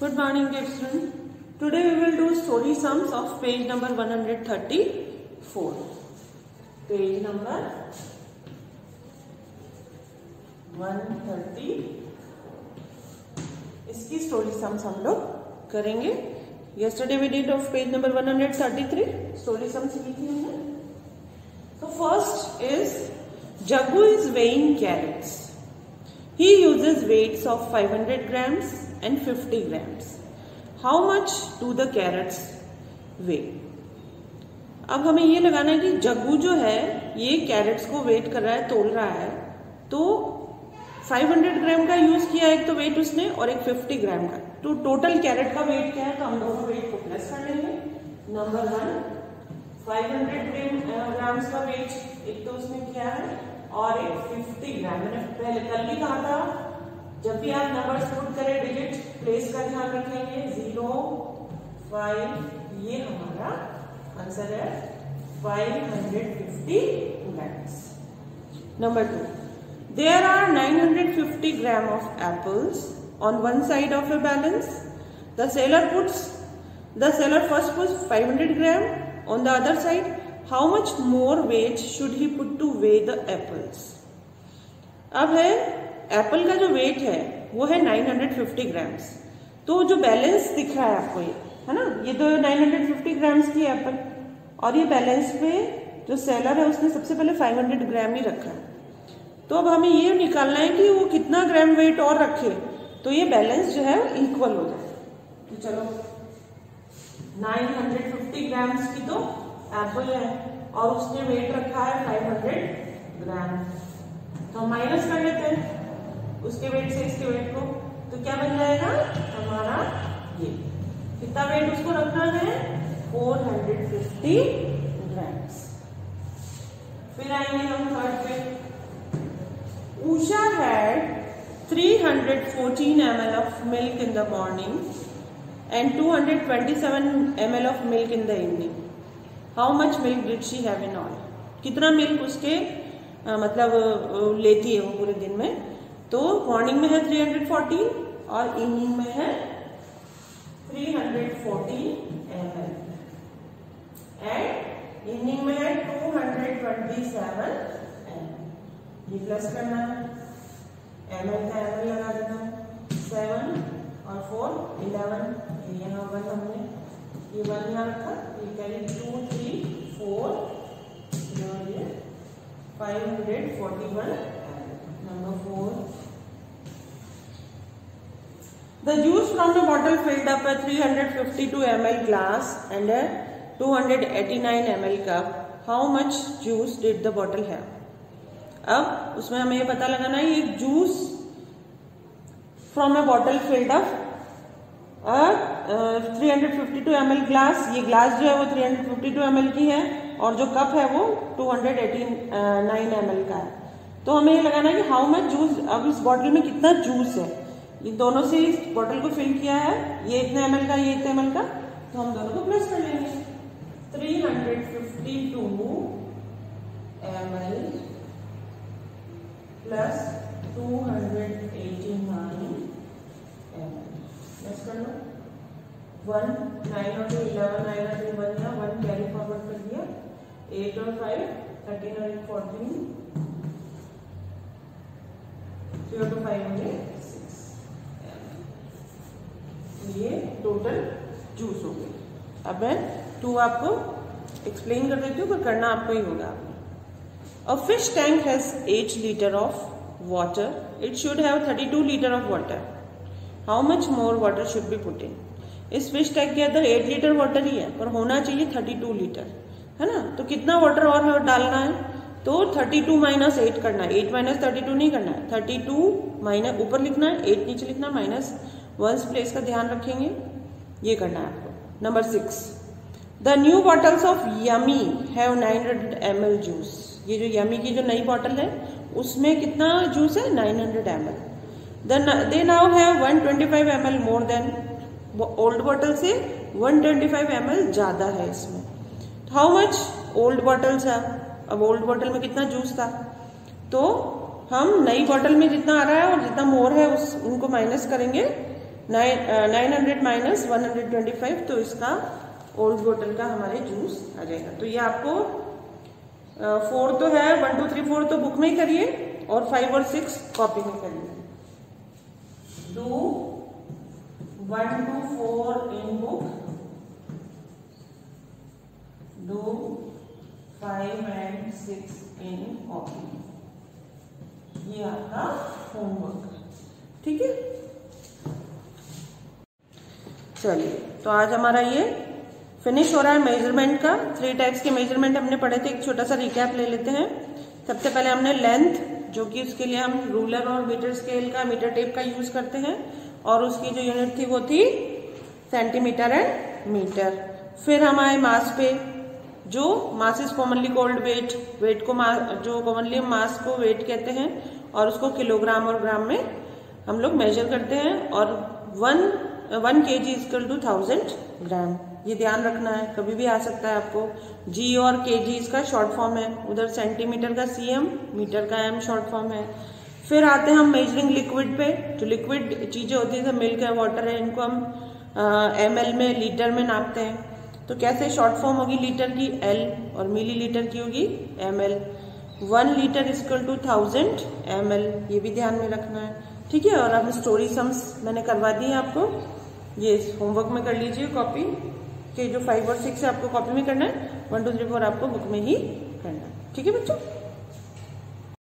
Good morning dear student we will do story sums of page number 134 page number 130 इसकी story sums हम लोग करेंगे. Yesterday we did of page number 133 story sums ली थी हमने so first is Jagu is weighing carrots he uses weights of 500 grams and 50 grams. How much do the carrots weigh? अब हमें ये लगाना है कि जग्गू जो है, ये कैरेट्स को वेट कर रहा है, तोल रहा है तो 500 ग्राम का यूज़ किया एक तो वेट उसने और एक 50 ग्राम का। तो टोटल कैरेट का वेट क्या है? तो हम दोनों वेट को प्लस कर लेंगे। नंबर वन 500 ग्राम्स का वेट एक तो उसने किया है, और एक 50 ग्राम मैंने पहले, कल भी कहा था जब भी आप नंबर फूट करें डिजिट प्लेस का ध्यान रखेंगे ज़ीरो फाइव ये हमारा आंसर है five hundred fifty max number two there are nine hundred fifty gram of apples on one side of a balance the seller puts the seller first puts five hundred gram on the other side how much more weight should he put to weigh the apples अब है Apple का जो wait है, वो है 950 grams तो जो balance दिख रहा है आपको ये, है ना? ये तो 950 ग्राम्स की एप्पल और ये बैलेंस पे जो सेलर है, उसने सबसे पहले 500 ग्राम ही रखा। तो अब हमें ये निकालना है कि वो कितना ग्राम वेट और रखे। तो ये बैलेंस जो है इक्वल हो जाए। तो चलो 950 ग्राम्स की तो एप्पल है, और उसने वेट रखा है 500 ग्राम तो माइनस कर लेते हैं। उसके वेट से इसके वेट को तो क्या बन जाएगा? हमारा ये। कितना वेट उसको रखना है? 450 ग्राम्स फिर आएँगे हम थर्ड पे। Usha had 314 ml of milk in the morning and 227 ml of milk in the evening. How much milk did she have in all? कितना मिल्क उसके आ, मतलब लेती है वो पूरे दिन में? तो मॉर्निंग में है 314 और इवनिंग में है 314 ml एंड इवनिंग में है 227 ml ये प्लस करना है. एल का एल लगा देना है. सेवन और फोर इलेवन ये यहाँ वन हमने. ये वन यहाँ रखा. ये carry two three four five hundred forty one number four The juice from the bottle filled up a 352 ml glass and a 289 ml cup. How much juice did the bottle have? अब उसमें हमें ये पता लगाना है, एक juice from a bottle filled up three hundred fifty two M L glass ये glass जो है वो थ्री हंड्रेड की है और जो कप है वो two hundred eighty nine M का है तो हमें ये लगाना है कि हाउ मच जूस अब इस बॉटल में कितना जूस है ये दोनों से इस बॉटल को फिल किया है। ये इतने एमएल का, ये इतने एम का। तो हम दोनों को प्लस कर लेंगे। Three hundred fifty two M L plus two hundred nine M plus कर लो। वन नाइन और टू इलेवन नाइन और टू वन या वन कैरी फॉरवर्ड कर दिया। एट और फाइव थर्टीन और fourteen zero two five hundred ये टोटल जूस हो गई। अब मैं टू आपको एक्सप्लेन कर देती हूँ पर करना आपको ही होगा। आपने A fish tank has 8 liter of water. It should have 32 liter of water. How much more water should be put in? इस फ़िश टैंक के अंदर 8 लीटर वाटर ही है, पर होना चाहिए 32 लीटर है ना? तो कितना वाटर और डालना है? तो 32 माइनस एट करना है। 8 माइनस थर्टी नहीं करना है। 32 माइनस ऊपर लिखना है 8 नीचे लिखना है माइनस वंस प्लेस का ध्यान रखेंगे। ये करना है आपको। Number six the new bottles of yummy have 900 M L juice ये जो यमी की जो नई बॉटल है, उसमें कितना जूस है? 900 hundred M L they now have 125 twenty five M L more than old bottle से 125 ट्वेंटी फाइव एम एल ज़्यादा है इसमें। हाउ मच ओल्ड बॉटल्स है अब ओल्ड बॉटल में कितना जूस था? तो हम नई बॉटल में जितना आ रहा है और जितना मोर है, उस, उनको माइनस करेंगे। Nine hundred minus one hundred twenty five तो इसका ओल्ड बोटल का हमारे जूस आ जाएगा। तो ये आपको फोर तो है वन टू थ्री फोर तो बुक में ही करिए और फाइव और सिक्स कॉपी में करिए। Do one two four in book do five and six in copy ये आपका होमवर्क ठीक है? चलिए तो आज हमारा ये फिनिश हो रहा है मेज़रमेंट का। थ्री टाइप्स के मेज़रमेंट हमने पढ़े थे, एक छोटा सा रिकैप ले लेते हैं। सबसे पहले हमने लेंथ जो कि उसके लिए हम रूलर और मीटर स्केल का मीटर टेप का यूज़ करते हैं। और उसकी जो यूनिट थी, वो थी सेंटीमीटर एंड मीटर फिर हम आए मास पे, जो mass is commonly called weight weight को जो कॉमनली मास को वेट कहते हैं, और उसको किलोग्राम और ग्राम में हम लोग मेजर करते हैं। और one one K G is equal to thousand gram ये ध्यान रखना है, कभी भी आ सकता है आपको। जी और के जी इसका शॉर्ट फॉर्म है। उधर सेंटीमीटर का सी एम मीटर का एम शॉर्ट फॉर्म है। फिर आते हैं हम मेजरिंग लिक्विड पे। जो लिक्विड चीज़ें होती है मिल्क है वाटर है, इनको हम एम एल में लीटर में नापते हैं। तो कैसे शॉर्ट फॉर्म होगी लीटर की? एल और मिली लीटर की होगी M L one litre is equal to thousand M L ये भी ध्यान में रखना है। ठीक है, और अब स्टोरी सम्स मैंने करवा दी है आपको। ये होमवर्क में कर लीजिए कॉपी के जो फाइव और सिक्स है, आपको कॉपी में करना है। वन टू थ्री फोर आपको बुक में ही करना है। ठीक है बच्चों?